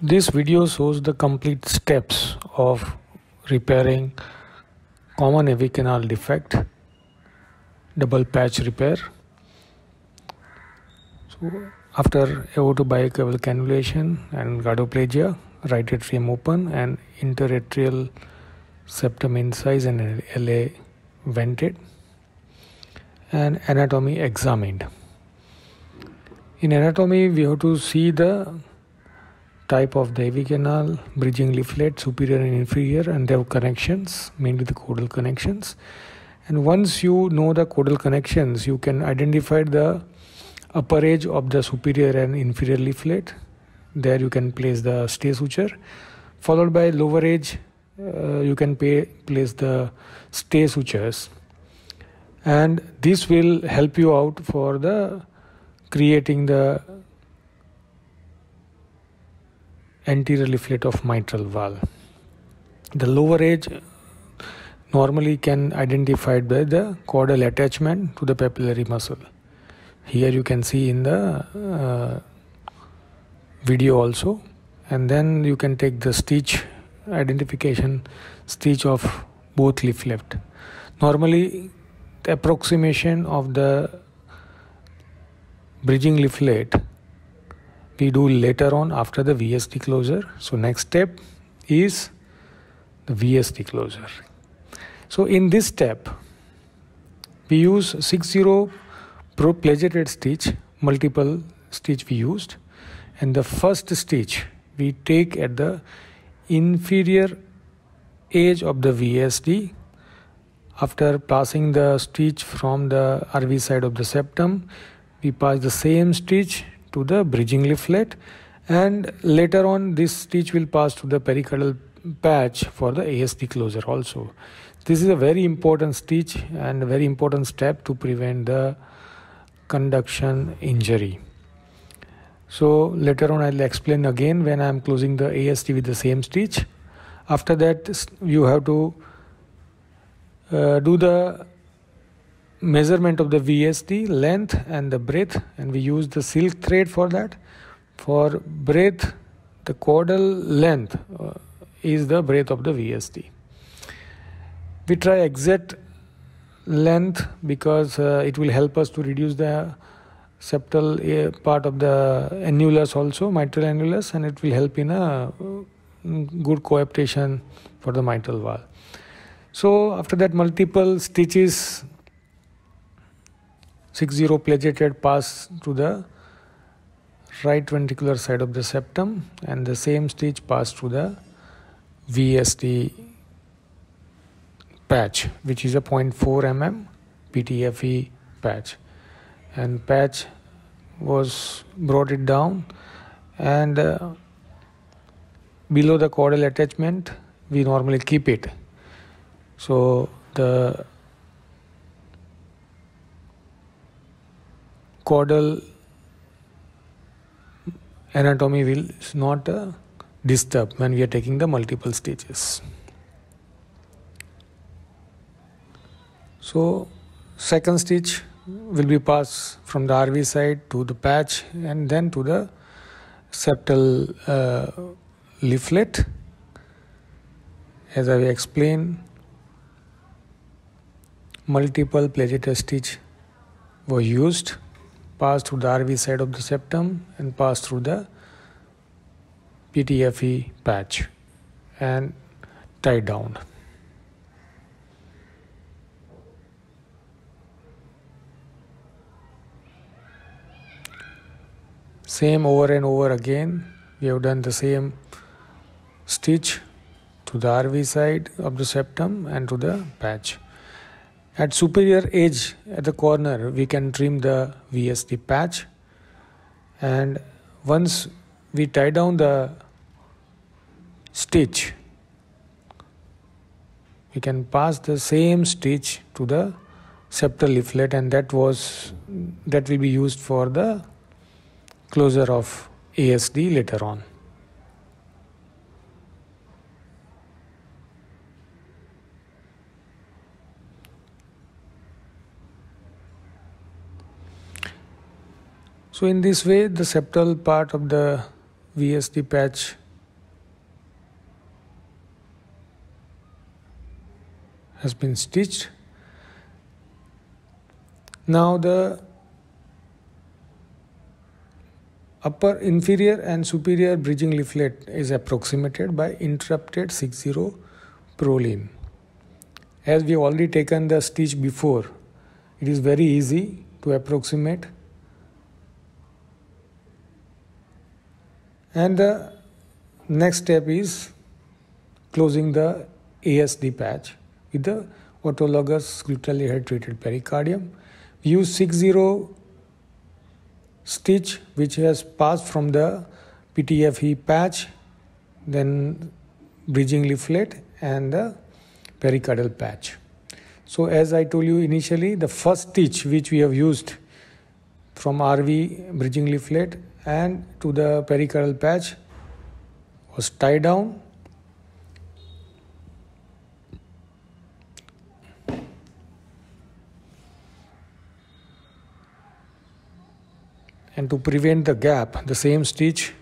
This video shows the complete steps of repairing common AV canal defect, double patch repair. So after aorto bicaval cannulation and cardioplegia, right atrium open and interatrial septum incise and LA vented and anatomy examined. In anatomy, we have to see the type of the AV canal, bridging leaflet, superior and inferior, and their connections, mainly the chordal connections. And once you know the chordal connections, you can identify the upper edge of the superior and inferior leaflet. There you can place the stay suture, followed by lower edge. Uh, you can pay, place the stay sutures, and this will help you out for the creating the anterior leaflet of mitral valve. The lower edge normally can identified by the chordal attachment to the papillary muscle. Here you can see in the uh, video also and then you can take the stitch identification stitch of both leaflet. Normally the approximation of the bridging leaflet we do later on after the VSD closure. So next step is the VSD closure. So in this step, we use 60 pro pledgeted stitch, multiple stitch we used, and the first stitch we take at the inferior edge of the VSD after passing the stitch from the RV side of the septum we pass the same stitch to the bridging leaflet and later on this stitch will pass to the pericardial patch for the ASD closure also. This is a very important stitch and a very important step to prevent the conduction injury. So later on I'll explain again when I'm closing the ASD with the same stitch. After that you have to uh, do the measurement of the VSD length and the breadth and we use the silk thread for that. For breadth the chordal length uh, is the breadth of the VSD we try exact length because uh, it will help us to reduce the septal uh, part of the annulus also mitral annulus and it will help in a uh, good coaptation for the mitral valve so after that multiple stitches 60 pledgeted pass to the right ventricular side of the septum and the same stitch pass to the VSD patch which is a 0.4 mm PTFE patch. And patch was brought it down and uh, below the chordal attachment we normally keep it. So the chordal anatomy will not uh, disturb when we are taking the multiple stages. So second stitch will be passed from the RV side to the patch and then to the septal uh, leaflet. As I explained, multiple pledgeted stitch were used pass through the RV side of the septum and pass through the PTFE patch and tie down. Same over and over again. We have done the same stitch to the RV side of the septum and to the patch. At superior edge at the corner we can trim the VSD patch and once we tie down the stitch we can pass the same stitch to the septal leaflet and that was that will be used for the closure of ASD later on. So in this way the septal part of the VSD patch has been stitched. Now the upper inferior and superior bridging leaflet is approximated by interrupted 60 Prolene. As we have already taken the stitch before, it is very easy to approximate and the next step is closing the ASD patch with the autologous glutaraldehyde treated pericardium. We use 60 stitch which has passed from the PTFE patch, then bridging leaflet and the pericardial patch. So as I told you initially, the first stitch which we have used from RV bridging leaflet and to the pericardial patch was tied down. And to prevent the gap the same stitch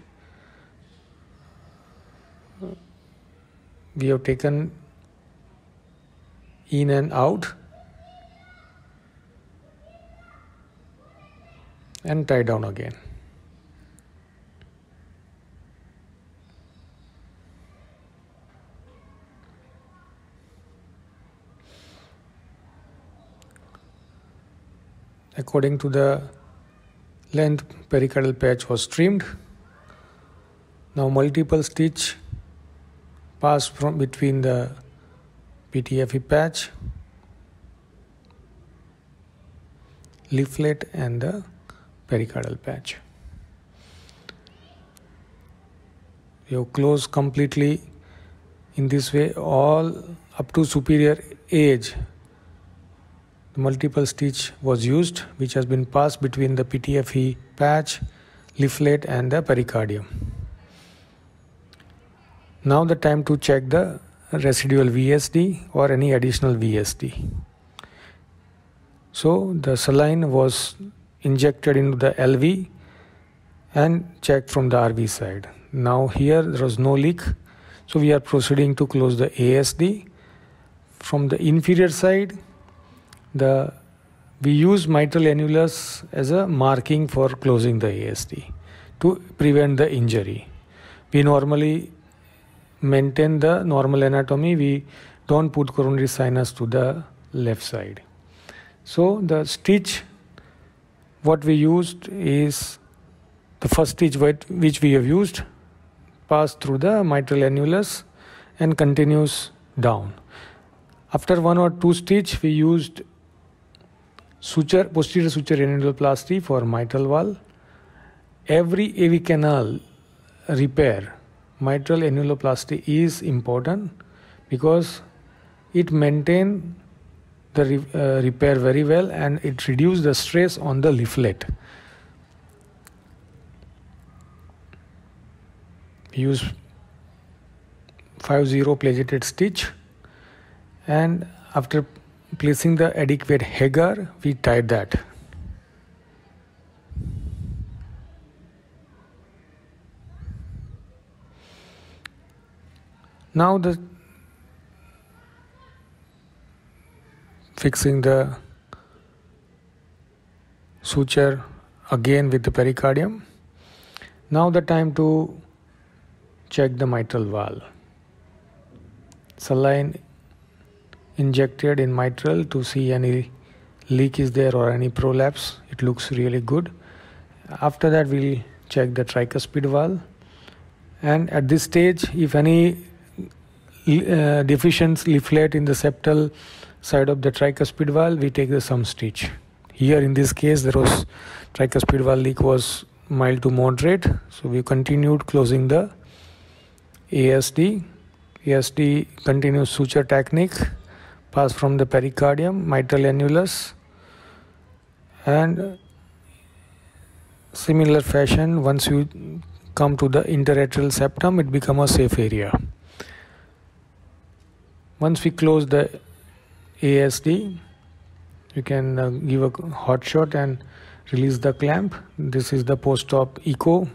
we have taken in and out and tie down again according to the length pericardial patch was trimmed. Now multiple stitch pass from between the PTFE patch, leaflet and the pericardial patch. You close completely in this way all up to superior edge multiple stitch was used which has been passed between the PTFE patch, leaflet and the pericardium. Now the time to check the residual VSD or any additional VSD. So the saline was injected into the LV and checked from the RV side. Now here there was no leak so we are proceeding to close the ASD. From the inferior side the we use mitral annulus as a marking for closing the ASD to prevent the injury. We normally maintain the normal anatomy. We don't put coronary sinus to the left side. So the stitch what we used is the first stitch which we have used pass through the mitral annulus and continues down. After one or two stitch we used suture posterior suture annuloplasty for mitral valve. Every AV canal repair mitral annuloplasty is important because it maintain the re uh, repair very well and it reduce the stress on the leaflet. Use 50 pledgeted stitch and after placing the adequate Hegar we tied that. Now the fixing the suture again with the pericardium. Now the time to check the mitral valve saline injected in mitral to see any leak is there or any prolapse. It looks really good. After that we'll check the tricuspid valve. And at this stage if any uh, deficient leaflet in the septal side of the tricuspid valve we take the sum stitch. Here in this case there was tricuspid valve leak was mild to moderate. So we continued closing the ASD ASD continuous suture technique pass from the pericardium, mitral annulus and similar fashion once you come to the interatrial septum it become a safe area. Once we close the ASD you can uh, give a hot shot and release the clamp. This is the post-op echo,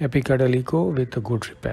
epicardial echo with a good repair.